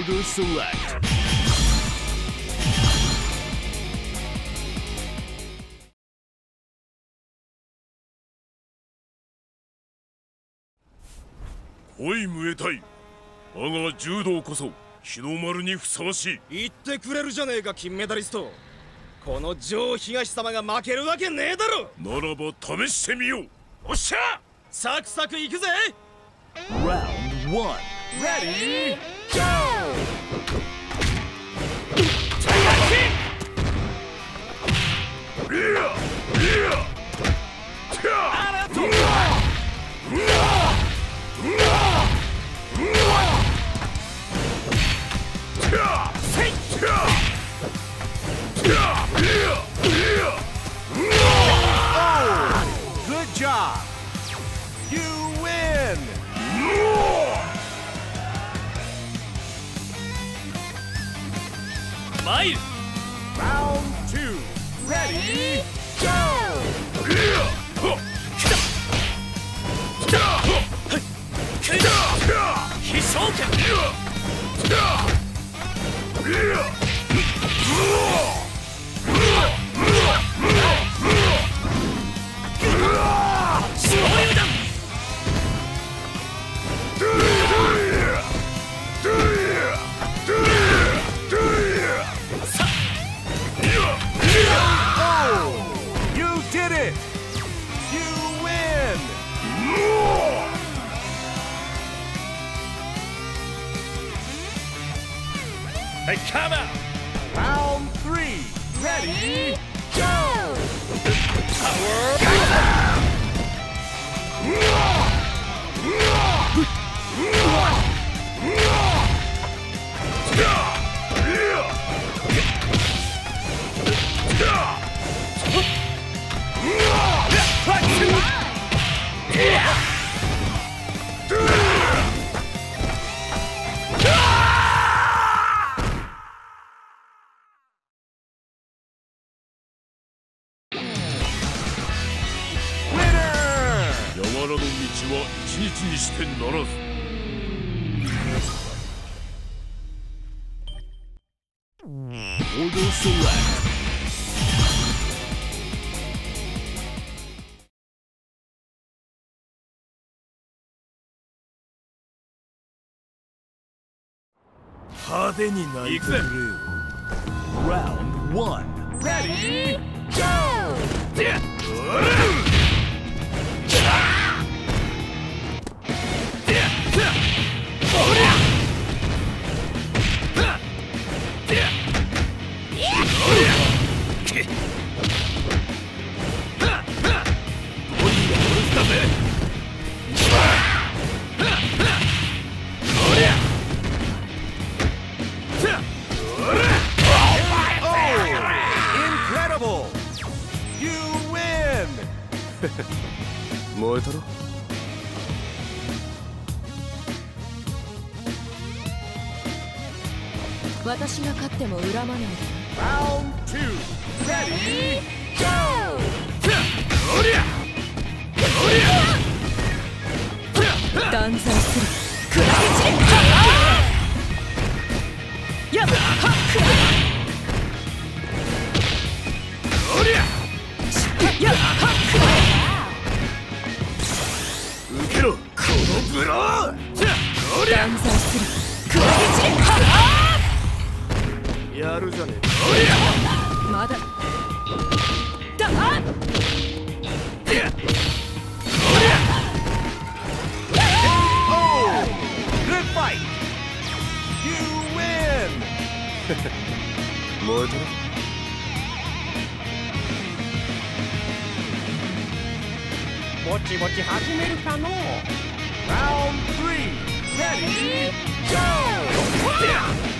Order select. おいムエタイ我が柔道こそ日の丸にふさわしい言ってくれるじゃねえか金メダリストこのジ東様が負けるわけねえだろならば試してみようおっしゃサクサクいくぜ Round one. Ready? go! Job! You win! Round two. Ready? Go! 必勝剣はい、カマ Round three. Ready? Go! Yeah! の道は一日にしてならず。派手に泣いてくれよ。Round 1 Ready? Go! 燃えたろ私が勝っても恨まないで。Round 2 Ready? Go! おりゃおりゃ断罪する砕け散れやっはっブロー断罪するまだだあ燃えてるぼちぼち始めるかの Round 3 Ready Go!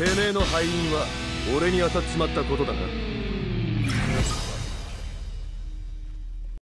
てめえの敗因は俺に当たっちまったことだな。